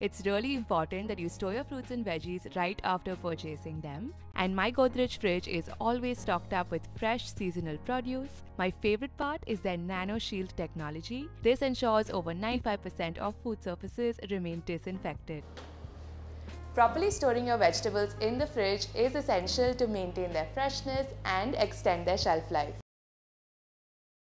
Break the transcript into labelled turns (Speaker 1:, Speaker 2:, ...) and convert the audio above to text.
Speaker 1: It's really important that you store your fruits and veggies right after purchasing them. And my Godrej fridge is always stocked up with fresh seasonal produce. My favorite part is their Nano Shield technology. This ensures over 95% of food surfaces remain disinfected. Properly storing your vegetables in the fridge is essential to maintain their freshness and extend their shelf life.